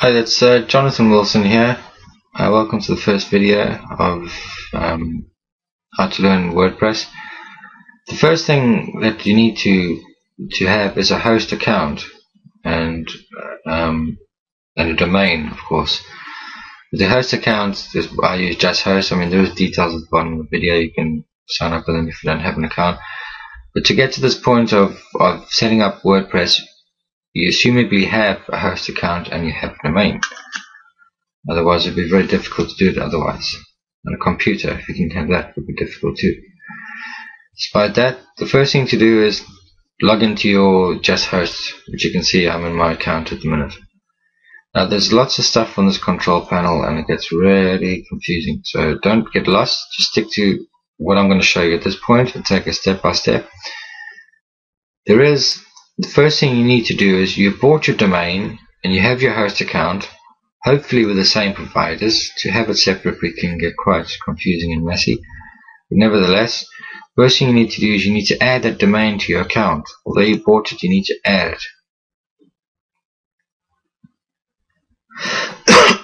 Hi, that's uh, Jonathan Wilson here. Uh, welcome to the first video of um, how to learn WordPress. The first thing that you need to to have is a host account and uh, um, and a domain, of course. The host account, is, I use JustHost. I mean, there's details at the bottom of the video. You can sign up with them if you don't have an account. But to get to this point of, of setting up WordPress, you assumably have a host account and you have a domain. Otherwise, it would be very difficult to do it otherwise. On a computer, if you didn't have that, it would be difficult too. Despite that, the first thing to do is log into your JustHost, which you can see I'm in my account at the minute. Now, there's lots of stuff on this control panel and it gets really confusing. So don't get lost. Just stick to what I'm going to show you at this point and take it step by step. There is the first thing you need to do is you've bought your domain and you have your host account, hopefully with the same providers. To have it separate, separately can get quite confusing and messy. But nevertheless, first thing you need to do is you need to add that domain to your account. Although you bought it, you need to add it.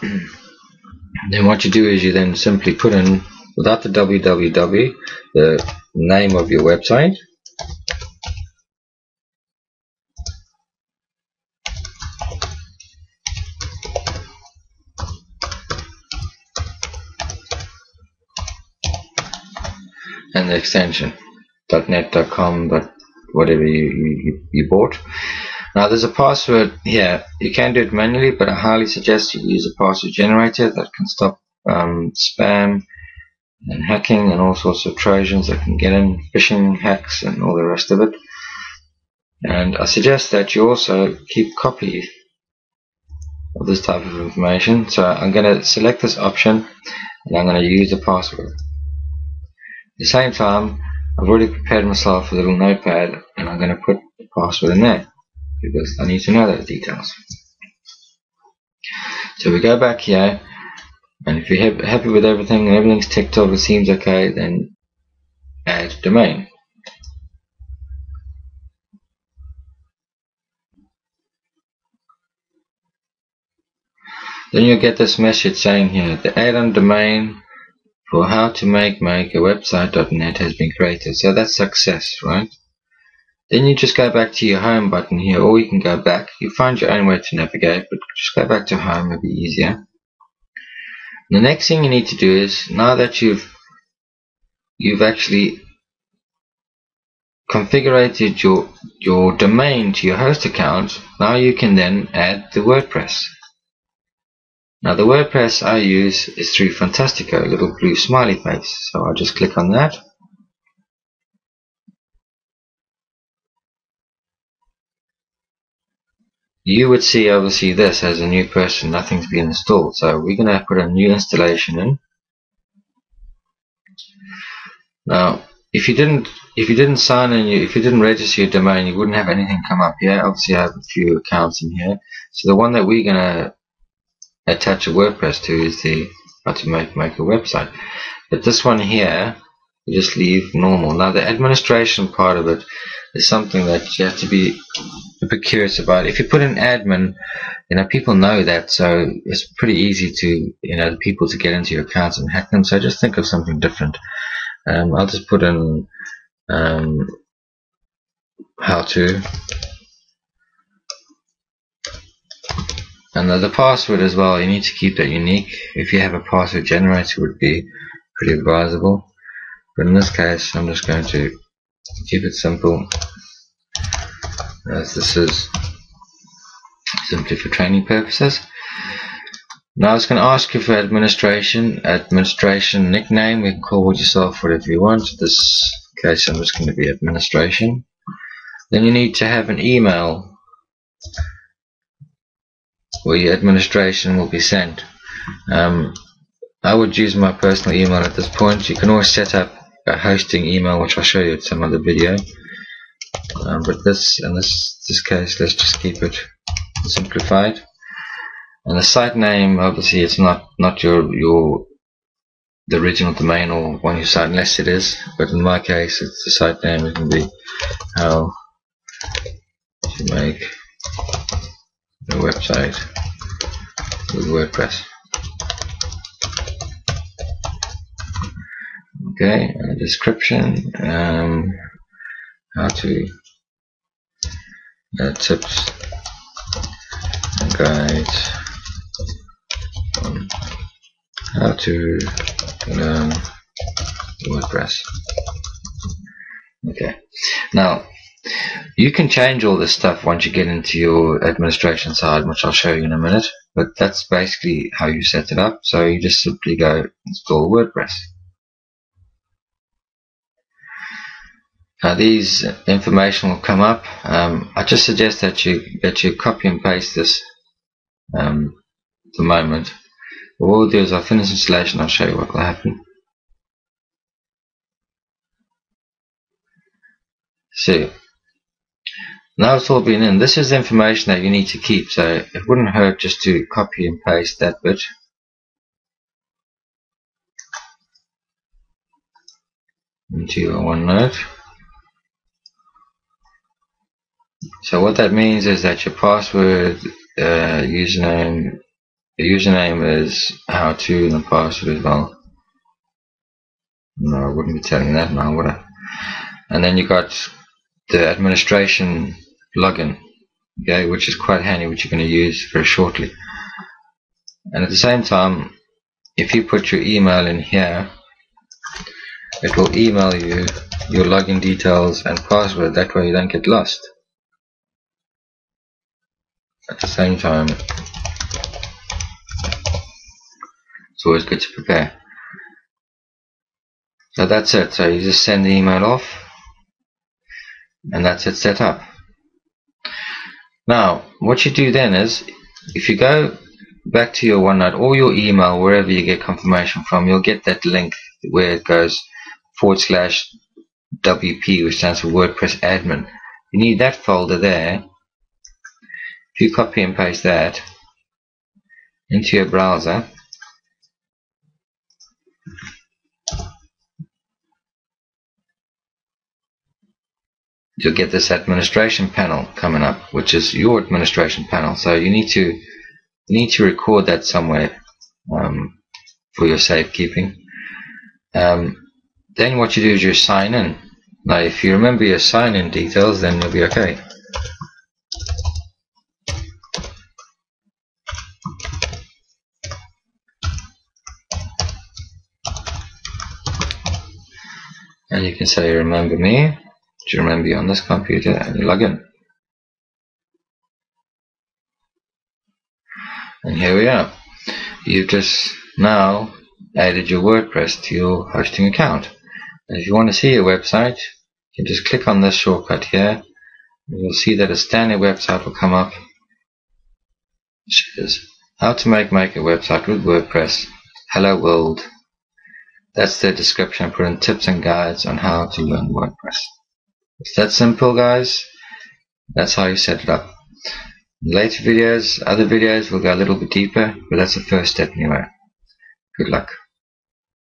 then what you do is you then simply put in, without the www, the name of your website, and the extension .net.com, whatever you, you, you bought. Now there's a password here. You can do it manually, but I highly suggest you use a password generator that can stop um, spam and hacking and all sorts of trojans that can get in, phishing hacks and all the rest of it. And I suggest that you also keep copy of this type of information. So I'm going to select this option and I'm going to use the password. The same time, I've already prepared myself a little notepad and I'm going to put the password in there because I need to know those details. So we go back here and if you're happy with everything and everything's ticked off, it seems okay, then add domain. Then you'll get this message saying here, the add-on domain for how to make make a website.net has been created. So that's success, right? Then you just go back to your home button here, or you can go back. You find your own way to navigate, but just go back to home, it'll be easier. The next thing you need to do is, now that you've you've actually configured your your domain to your host account, now you can then add the WordPress. Now the WordPress I use is through Fantastico, a little blue smiley face. So I'll just click on that. You would see obviously this as a new person, nothing's been installed. So we're going to put a new installation in. Now if you didn't if you didn't sign in if you didn't register your domain you wouldn't have anything come up here obviously I have a few accounts in here so the one that we're gonna attach a WordPress to is the how to make make a website. But this one here, you just leave normal. Now the administration part of it is something that you have to be a bit curious about. If you put in admin, you know people know that, so it's pretty easy to you know the people to get into your accounts and hack them. So just think of something different. Um, I'll just put in um, how to And the, the password as well, you need to keep that unique. If you have a password generator, it would be pretty advisable. But in this case, I'm just going to keep it simple, as this is simply for training purposes. Now it's going to ask you for administration, administration nickname. You can call yourself whatever you want. In this case, I'm just going to be administration. Then you need to have an email where your administration will be sent. Um, I would use my personal email at this point. You can always set up a hosting email, which I'll show you in some other video. Um, but this, in this this case, let's just keep it simplified. And the site name, obviously, it's not not your your the original domain or one you site, unless it is. But in my case, it's the site name. It can be how to make a website with WordPress. Okay, a description, um, how to uh, tips and guides on how to learn WordPress. Okay, now you can change all this stuff once you get into your administration side, which I'll show you in a minute. But that's basically how you set it up. So you just simply go install WordPress. Now these information will come up. Um, I just suggest that you that you copy and paste this um, at the moment. What we'll do is I'll finish installation. I'll show you what will happen. So now it's all been in. This is information that you need to keep, so it wouldn't hurt just to copy and paste that bit. into your OneNote. So what that means is that your password, uh, username, the username is how to and the password as well. No, I wouldn't be telling that now, would I? And then you got the administration login, okay, which is quite handy, which you're going to use very shortly. And at the same time, if you put your email in here, it will email you your login details and password. That way you don't get lost at the same time it's always good to prepare so that's it so you just send the email off and that's it set up now what you do then is if you go back to your OneNote or your email wherever you get confirmation from you'll get that link where it goes forward slash WP which stands for WordPress admin. You need that folder there. If you copy and paste that into your browser, you'll get this administration panel coming up, which is your administration panel. So you need to you need to record that somewhere um, for your safekeeping. Um, then what you do is you sign in. Now, if you remember your sign-in details, then you'll be okay. and you can say remember me to remember you on this computer and you log in and here we are. You've just now added your WordPress to your hosting account. And if you want to see your website you can just click on this shortcut here. You'll see that a standard website will come up. Which is how to make make a website with WordPress. Hello world. That's the description. I put in tips and guides on how to learn WordPress. It's that simple, guys. That's how you set it up. In later videos, other videos will go a little bit deeper, but that's the first step anyway. Good luck.